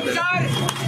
Brincadeira.